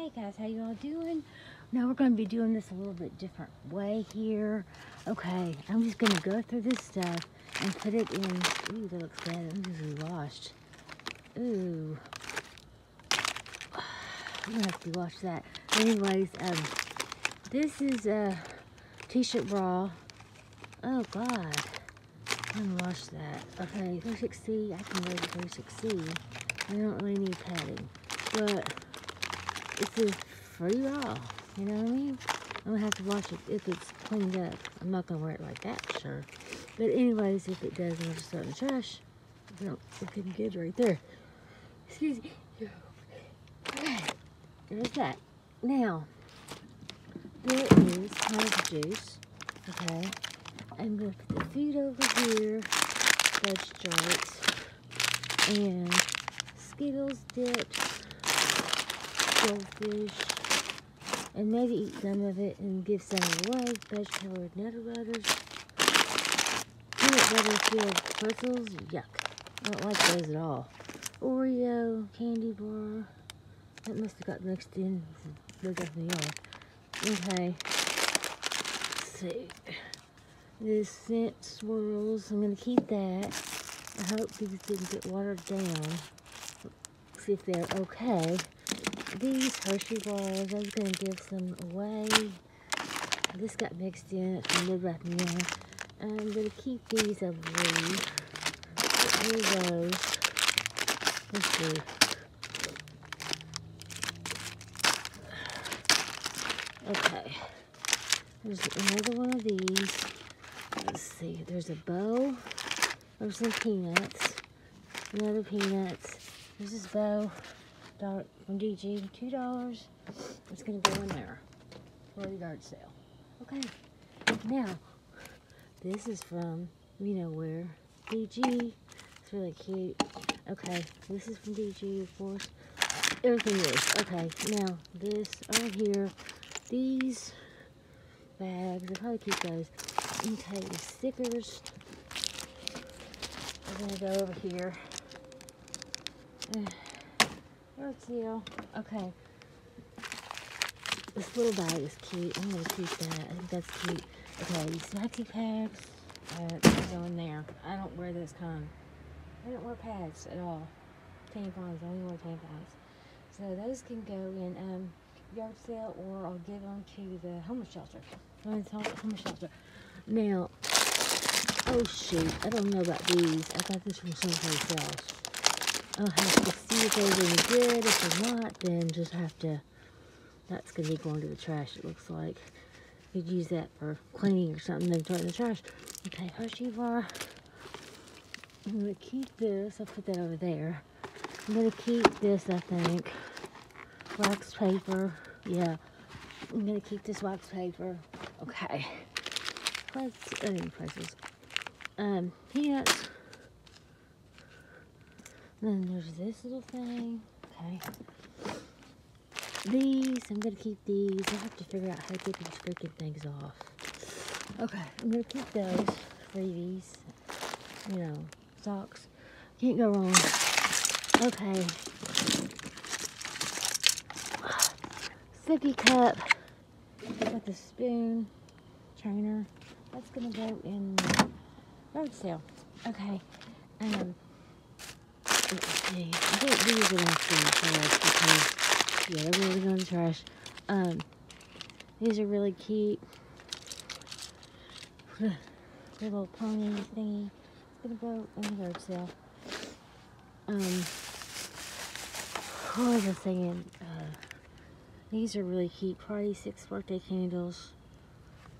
Hey guys, how you all doing? Now we're going to be doing this a little bit different way here. Okay, I'm just going to go through this stuff and put it in. Ooh, that looks bad. I'm just washed. Ooh. I'm going to have to wash that. Anyways, um, this is a t-shirt bra. Oh God. I'm gonna wash that. Okay, 36C, I can wear the 36C. I don't really need padding. But it's a free raw. You know what I mean? I'm gonna have to wash it if it's cleaned up. I'm not gonna wear it like that, sure. But anyways, if it does, I'll just throw it in the trash. No, looking good right there. Excuse me. There's that. Now, there is of juice. Okay. I'm gonna put the food over here, veg jarts, and Skittles dipped goldfish, and maybe eat some of it and give some away. Veg colored Nutter Butters, peanut butter filled pretzels. Yuck! I don't like those at all. Oreo candy bar. That must have got mixed in. They definitely are. Okay. Let's see. This scent swirls. I'm gonna keep that. I hope these didn't get watered down. See if they're okay. These Hershey bars, I was gonna give some away. This got mixed in. From Live Wrap Me I'm gonna keep these, I believe. Get those. Let's see. Okay. There's another one of these. Let's see. There's a bow. There's some peanuts. Another peanuts. There's this bow. From DG. Two dollars. It's gonna go in there for the yard sale. Okay. Now, this is from you know where DG. It's really cute. Okay, this is from DG, of course. Everything is. Okay, now this over here these bags. I'll probably keep those. Okay, stickers. I'm gonna go over here. Eh. Let's. Okay. This little bag is cute. I'm gonna keep that. I think that's cute. Okay, these maxi pads. Uh, go in there. I don't wear this kind. I don't wear pads at all. Tampons. I only wear tampons. So those can go in. Um, yard sale or I'll give them to the homeless shelter. Homeless shelter. Now, oh shoot, I don't know about these. I got this from someplace else. I'll have to see if they're any good. If they're not, then just have to, that's going to be going to the trash, it looks like. You'd use that for cleaning or something, then throw it in the trash. Okay, Hershey bar. I'm going to keep this. I'll put that over there. I'm going to keep this, I think wax paper. Yeah, I'm gonna keep this wax paper. Okay. Let's, uh, prices. Um, peanuts. Then there's this little thing. Okay. These, I'm gonna keep these. I have to figure out how to get these freaking things off. Okay, I'm gonna keep those freebies. You know, socks. Can't go wrong. Okay. sippy cup. Got the spoon, trainer. That's gonna go in road sale. Okay. Um. Let's. I think these are gonna in the trash because yeah, they're really going in the trash. Um. These are really cute. the little pony thingy. It's gonna go in the road sale. Um. What was I saying? Uh, these are really cute. Party Six birthday candles.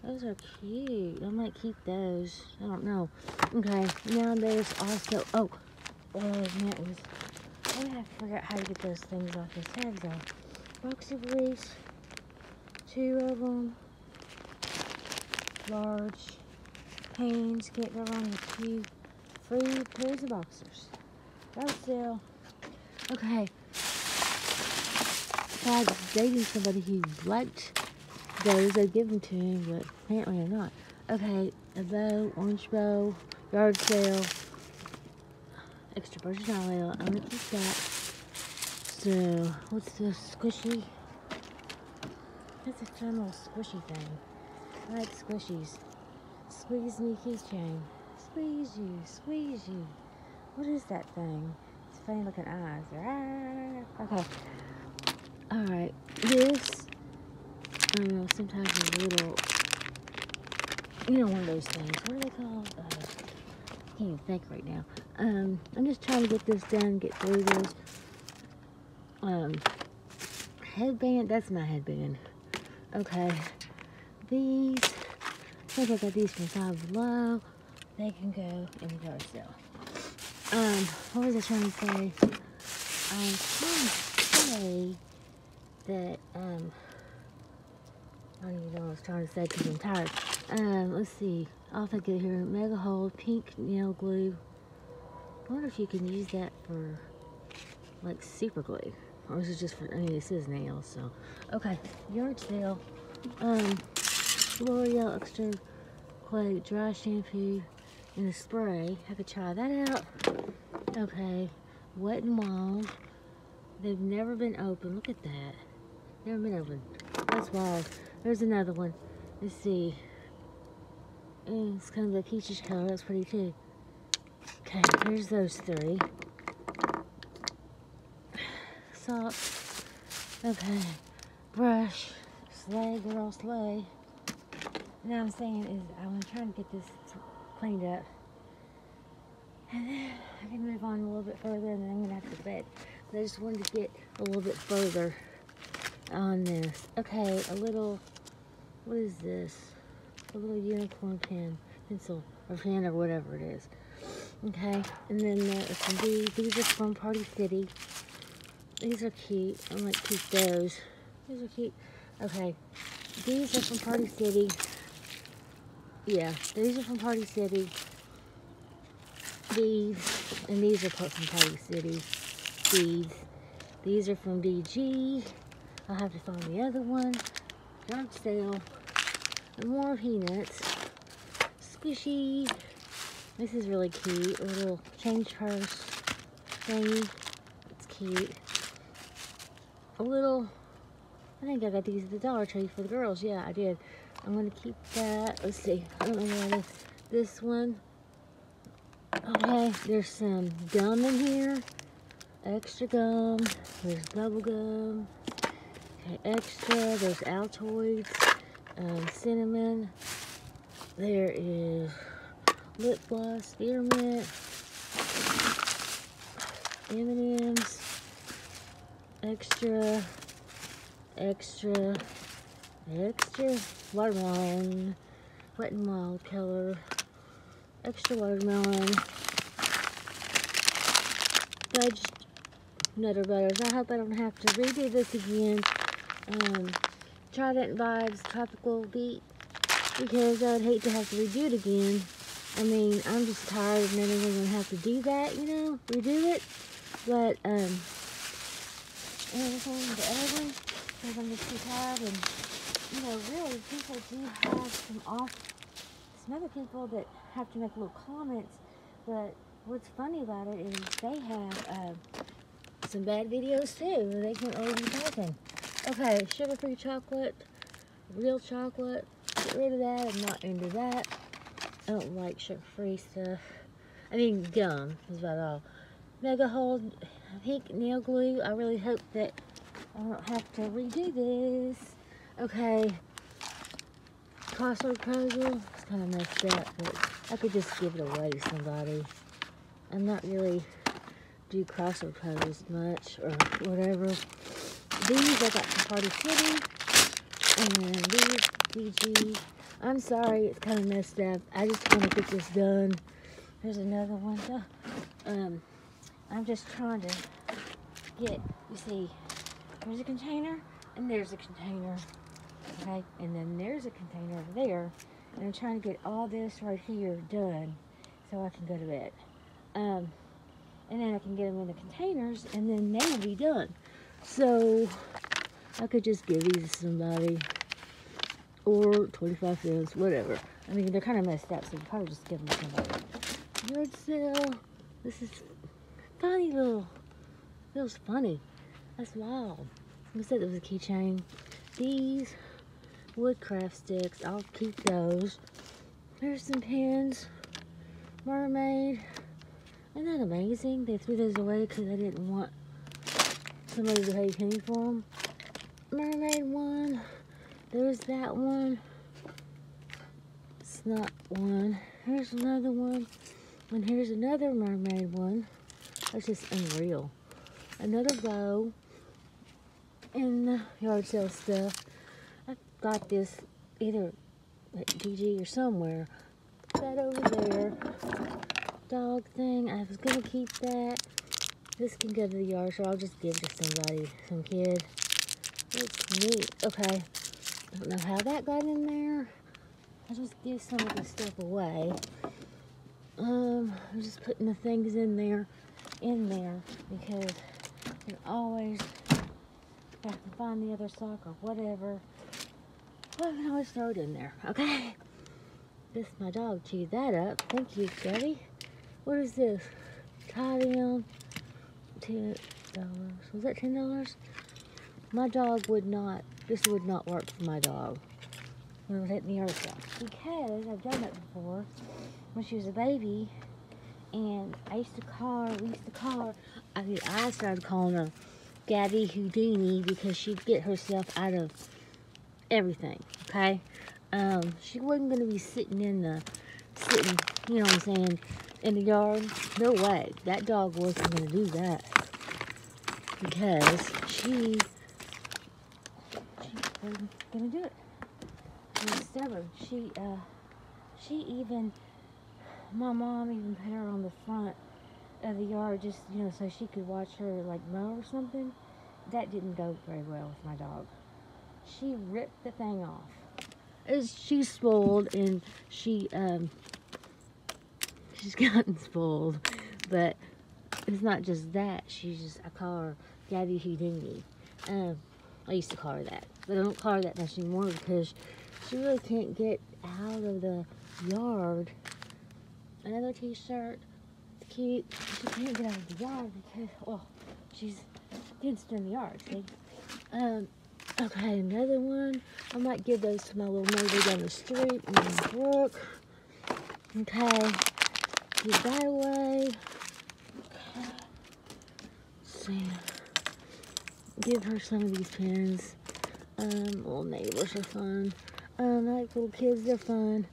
Those are cute. I might keep those. I don't know. Okay, now there's also, oh, oh, that was, Oh, I have to figure out how to get those things off, those tags off. Roxy Briefs, two of them, large, Hanes, can't go wrong with two, free pairs of boxers. That sale. Okay, tried dating somebody who liked those. I'd give them to him, but apparently they're not. Okay, a bow, orange bow, yard sale, extra virgin olive oil. I'm gonna keep that. So, what's this squishy? That's a fun little squishy thing. I like squishies. Squeeze me keychain. Squeeze you, squeeze you. What is that thing? It's funny looking eyes. Ah, okay. Alright. This, I don't know, sometimes a little, you know, one of those things. What are they called? Uh, can't even think right now. Um, I'm just trying to get this done, get through this. Um, headband, that's my headband. Okay. These, I think I got these from Five Below. They can go in the yard sale. Um, what was I trying to say? I was trying to say that, um, I don't even know what I was trying to say because I'm tired. Um, let's see. I'll think of here. Mega Hold, pink nail glue. I wonder if you can use that for, like, super glue. Or is it just for, I mean, this is nails, so. Okay, yard sale. Um, L'Oreal Extra Clay Dry Shampoo and a spray. I could try that out. Okay, Wet and Wild. They've never been open. Look at that. Never been open. That's wild. There's another one. Let's see. Oh, it's kind of a peachish color. That's pretty too. Okay, there's those three. Socks. Okay. Brush. Slay, girl, slay. Now I'm saying is I'm trying to get this cleaned up. And then I can move on a little bit further and then I'm gonna have to bed. But I just wanted to get a little bit further on this. Okay, a little, what is this? A little unicorn pen, pencil, or pen, or whatever it is. Okay, and then uh, some these. These are from Party City. These are cute. I might keep those. These are cute. Okay, these are from Party City. Yeah, these are from Party City. These, and these are from Party City. These. These are from DG. I'll have to find the other one. Yard sale. More peanuts. Squishy. This is really cute. A little change purse thingy. It's cute. A little, I think I got these at the Dollar Tree for the girls. Yeah, I did. I'm going to keep that. Let's see. I don't know what it is. This one. Okay, there's some gum in here. Extra gum. There's bubble gum. Okay, extra. There's Altoids. Um, cinnamon. There is lip gloss, spearmint, M&M's, extra, extra, extra watermelon, wet and wild color, extra watermelon, fudge nutter butters. I hope I don't have to redo this again. Um, Trident Vibes Tropical Beat because I would hate to have to redo it again. I mean, I'm just tired of we're going to have to do that, you know, redo it. But, um, everything, the other one, because I'm just too tired and, you know, really, people do have some off, some other people that have to make little comments, but what's funny about it is they have, uh, some bad videos too. They can't always be talking. Okay, sugar-free chocolate, real chocolate, get rid of that. I'm not into that. I don't like sugar-free stuff. I mean, gum is about all. Mega Hold pink nail glue. I really hope that I don't have to redo this. Okay. Crossword puzzle. It's kind of messed up, but I could just give it away to somebody. I'm not really do crossword puzzles much or whatever. These I got from Party City. And these DG. I'm sorry, it's kind of messed up. I just want to get this done. There's another one. Um, I'm just trying to get, you see, there's a container and there's a container. Okay, and then there's a container over there. And I'm trying to get all this right here done so I can go to bed. Um, and then I can get them in the containers and then they will be done. So I could just give these to somebody or 25 cents, whatever. I mean, they're kind of messed up, so you probably just give them to somebody. Yard sale. This is funny little, feels funny. That's wild. I said it was a keychain. These woodcraft sticks. I'll keep those. Here's some pins. Mermaid. Isn't that amazing? They threw those away because I didn't want somebody to pay a penny for them. Mermaid one. There's that one. It's not one. Here's another one. And here's another mermaid one. That's just unreal. Another bow. And yard sale stuff. I got this either at DG or somewhere. That over there. Dog thing. I was going to keep that. This can go to the yard, so I'll just give to somebody, some kid. It's neat. Okay. I don't know how that got in there. I just give some of the stuff away. Um, I'm just putting the things in there, in there, because you always have to find the other sock or whatever. Well, I can always throw it in there, okay? This, my dog chewed that up. Thank you, Daddy. What is this? Tidy Ten dollars. Was that ten dollars? My dog would not, this would not work for my dog when I was hitting the earth Because I've done that before when she was a baby. And I used to call her, we used to call her, I I started calling her Gabby Houdini because she'd get herself out of everything, okay? Um, she wasn't going to be sitting in the, sitting, you know what I'm saying, in the yard. No way. That dog wasn't going to do that. Because she, she wasn't going to do it. She was stubborn. She, uh, she even my mom even put her on the front of the yard just, you know, so she could watch her like mow or something. That didn't go very well with my dog. She ripped the thing off. It's, she's spoiled and she, um, she's gotten spoiled, but it's not just that. She's just, I call her Gabby Houdini. Um, I used to call her that, but I don't call her that much anymore because she really can't get out of the yard another t-shirt. Cute. She can't get out of the yard because, well, she's against in the yard, see? Um, okay, another one. I might give those to my little neighbor down the street, Brooke. Okay, give that away. Okay. Give her some of these pins. Um, little neighbors are fun. Um, I like little kids, they're fun.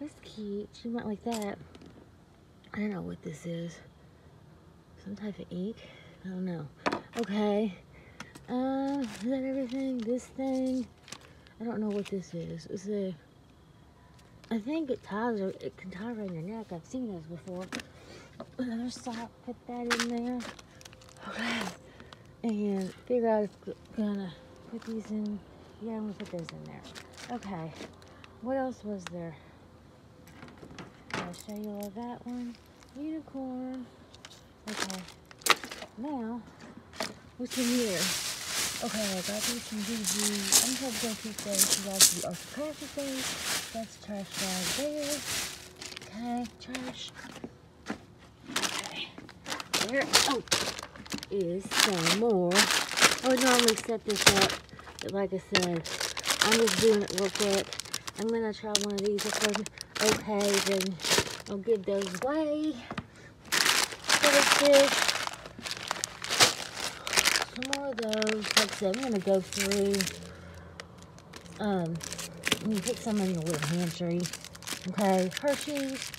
That's cute. She might like that. I don't know what this is. Some type of ink. I don't know. Okay. Uh, is that everything? This thing? I don't know what this is. Is a... I think it ties it can tie around your neck. I've seen those before. Another sock. Put that in there. Okay. And figure out if gonna put these in. Yeah, I'm gonna put those in there. Okay. What else was there? I'll show you all that one. Unicorn. Okay. Now, what's in here? Okay, I got these from DG. I'm probably going to keep those because the orthographic things. That's trash bag there. Okay, trash. Okay. There oh, is some more. I would normally set this up, but like I said, I'm just doing it real quick. I'm going to try one of these. If okay, then I'll give those away. Some more of those. Like I said, I'm going to go through. Um, me put some in the little pantry. Okay, Hershey's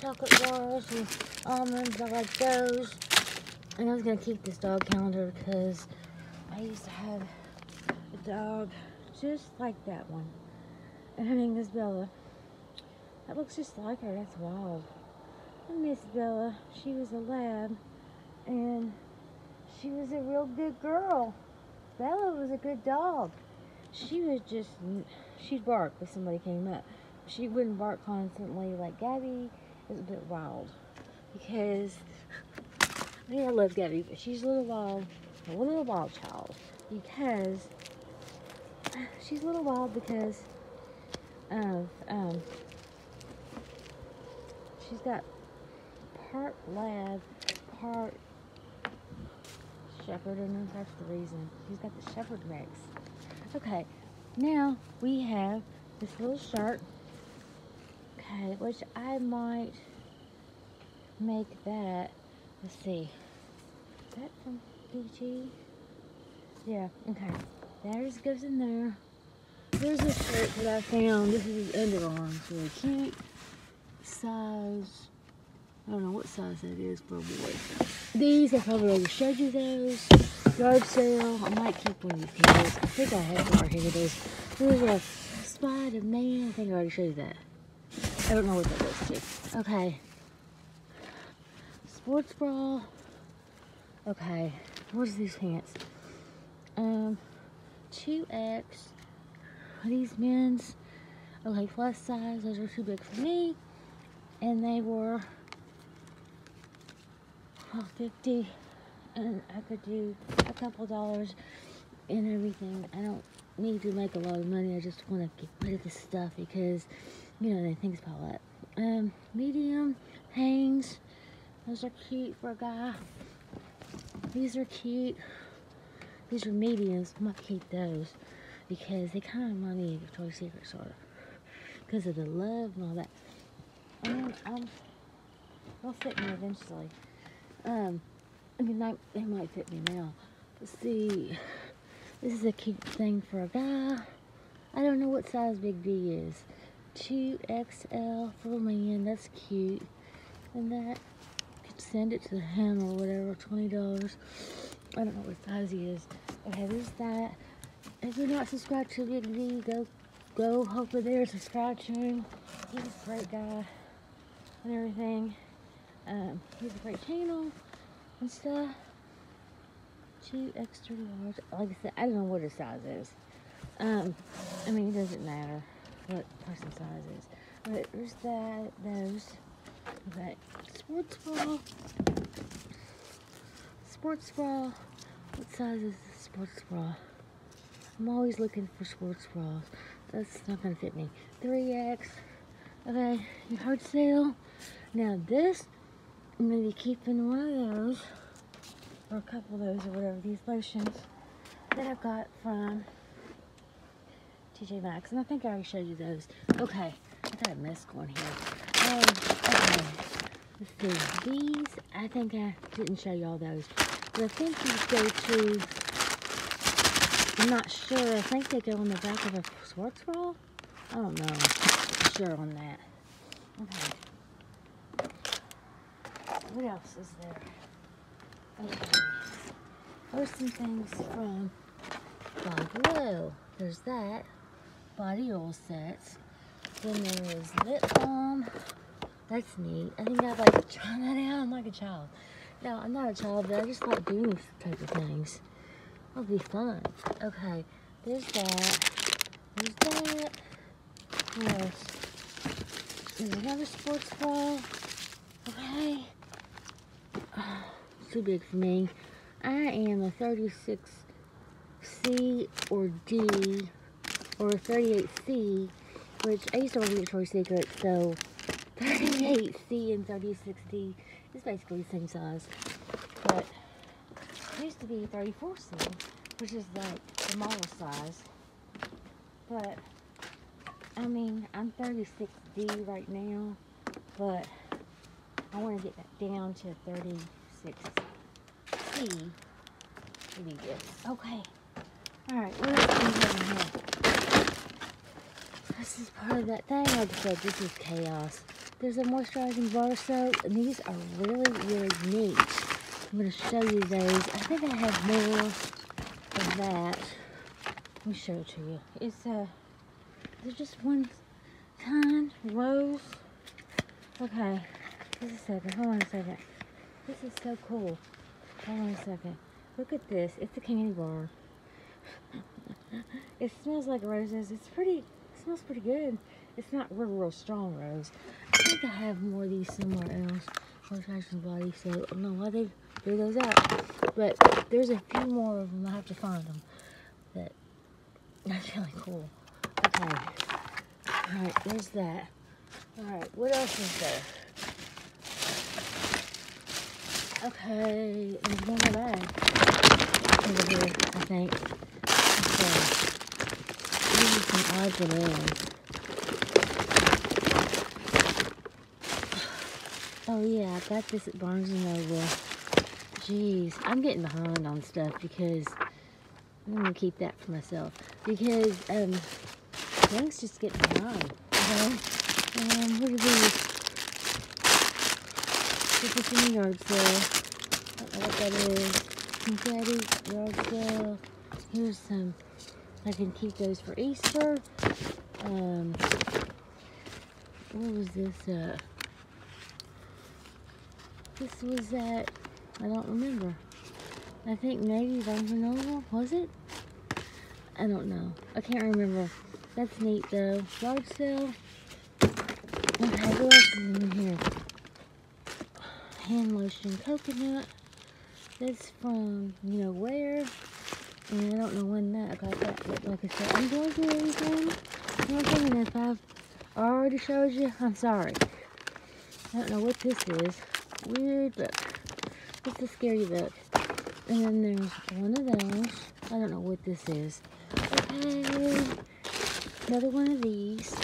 chocolate bars with almonds. I like those. And I was going to keep this dog calendar because I used to have a dog just like that one. And her name is Bella. That looks just like her. That's wild. I miss Bella. She was a lab. And she was a real good girl. Bella was a good dog. She was just, she'd bark if somebody came up. She wouldn't bark constantly. Like Gabby is a bit wild. Because, I mean, I love Gabby, but she's a little wild. A little wild child. Because, she's a little wild because of, um, she's got part lab, part shepherd, and that's the reason. He's got the shepherd mix. Okay, now we have this little shirt. Okay, which I might make that. Let's see. Is that from DG? Yeah, okay. There's goes in there. There's a shirt that I found. This is his underarms. Really cute. Size. I don't know what size that is a boy. These, I probably already showed you those. Yard sale. I might keep one of these candles. I think I have more. Here is. There's a Spider-Man. I think I already showed you that. I don't know what that is too. Okay. Sports bra. Okay. What's these pants? Um, 2X. These men's, okay, plus size. Those are too big for me. And they were 50 and I could do a couple dollars and everything. I don't need to make a lot of money. I just want to get rid of this stuff because, you know, they things pile up. Um, medium Hanes. Those are cute for a guy. These are cute. These are mediums. I might keep those because they kind of remind me of Victoria's Secret, sort of. Because of the love and all that. And um, they'll fit me eventually. Um, I mean, they, they might fit me now. Let's see. This is a cute thing for a guy. I don't know what size Big B is. 2XL for a man. That's cute. And that, you could send it to him or whatever, $20. I don't know what size he is. Okay, there's that. If you're not subscribed to Big B, go go over there, subscribe to him. He's a great guy and everything. Um, he's a great channel and stuff. Two extra large. Like I said, I don't know what his size is. Um, I mean, it doesn't matter what person size is. But there's that, those. Okay, sports bra. Sports bra. What size is the sports bra? I'm always looking for sports bras. That's not gonna fit me. 3X. Okay, you heard sale. Now this I'm going to be keeping one of those, or a couple of those, or whatever, these lotions that I got from TJ Maxx. And I think I already showed you those. Okay, I got a mess going here. Um, okay, let's see. These, I think I didn't show you all those. But I think these go to, I'm not sure. I think they go on the back of a sports bra. I don't know. I'm sure on that. Okay what else is there? Okay. There's some things from Five Below. There's that. Body oil sets. Then there is lip balm. That's neat. I think I'd like try that out. I'm like a child. No, I'm not a child, but I just like doing this type of things. That'll be fun. Okay, there's that. There's that. Else? There's another sports ball. Okay too big for me. I am a 36C or D or a 38C, which I used to work at Victoria's Secret, so 38C and 36D is basically the same size. But it used to be 34C, which is like the smallest size. But, I mean, I'm 36D right now, but I want to get that down to 30. 6C. Maybe good. Okay. Alright, what else do we this is part of that thing. I I said, this is chaos. There's a moisturizing bar soap, and these are really, really neat. I'm going to show you those. I think I have more of that. Let me show it to you. It's a, uh, just one kind, rose. Okay, just a second, hold on a second. This is so cool. Hold on a second. Look at this. It's a candy bar. it smells like roses. It's pretty, it smells pretty good. It's not real, real strong rose. I think I have more of these somewhere else. Fashion Body, so I don't know why they threw those out. But there's a few more of them. I have to find them. That, that's really cool. Okay. Alright, there's that. Alright, what else is there? Okay, there's one more bag over here, I think. Okay. odds and ends. Oh yeah, I got this at Barnes & Noble. Jeez, I'm getting behind on stuff because I'm gonna keep that for myself. Because um, things just get behind. Okay? Um, look at these. This in the yard sale. I don't know what that is. Confetti, yard sale. Here's some. I can keep those for Easter. Um, what was this? Uh, this was at, I don't remember. I think maybe Noble, was it? I don't know. I can't remember. That's neat though. Yard sale. Okay, what else is in here? Hand lotion coconut. That's from, you know where. And I don't know when that, I got that, but like I said, I'm going to anything. You know what? And if I've already showed you, I'm sorry. I don't know what this is weird book. It's a scary book. And then there's one of those. I don't know what this is. Okay. Another one of these.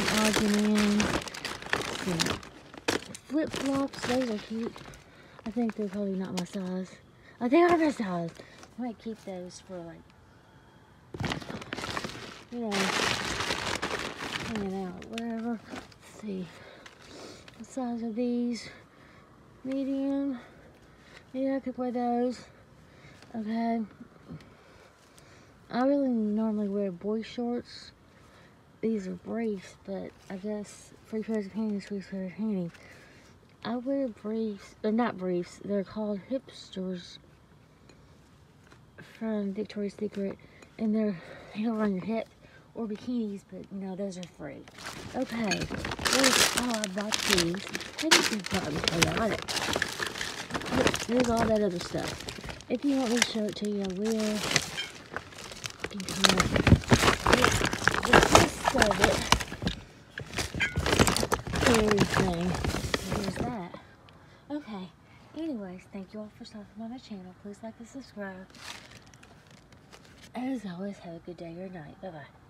Some. Some flip flops. Those are cute. I think they're probably not my size. I think they're my size. I might keep those for like, you know, hanging out, whatever. Let's see. The size of these. Medium. Yeah, I could wear those. Okay. I really normally wear boy shorts. These are briefs, but I guess free pairs of panties, free pairs of panties. I wear briefs, they're not briefs, they're called hipsters from Victoria's Secret, and they're over on your hip or bikinis, but you know, those are free. Okay, there's, oh, I bought these. Technically, bought lot of There's all that other stuff. If you want me to show it to you, I will. You can up. The gist of Everything. There's that. Okay. Anyways, thank you all for stopping by my channel. Please like and subscribe. As always, have a good day or night. Bye-bye.